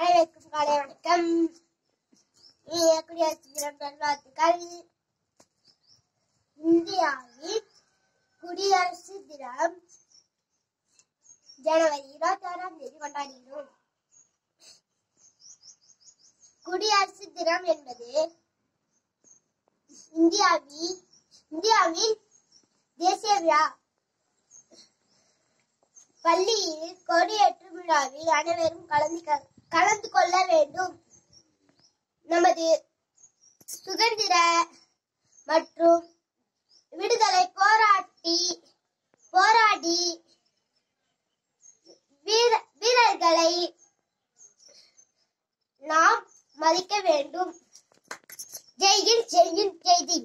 அனைவருக்கும் காலை வணக்கம். குடியரசு தினம் நல்வாழ்த்துக்கள் இந்தியாவில் குடியரசு தினம் ஜனவரி இருபத்தி ஆறாம் தேதி கொண்டாடுகிறோம். குடியரசு தினம் என்பது இந்தியாவில் இந்தியாவின் தேசிய விழா. பள்ளியில் கொடியேற்றும் விழாவில் அனைவரும் கலந்து கலந்து கொள்ள வேண்டும். நமது சுதந்திர மற்றும் விடுதலை போராட்டி போராடி வீர வீரர்களை நாம் மதிக்க வேண்டும். ஜெயின் ஜெயின் ஜெய்தி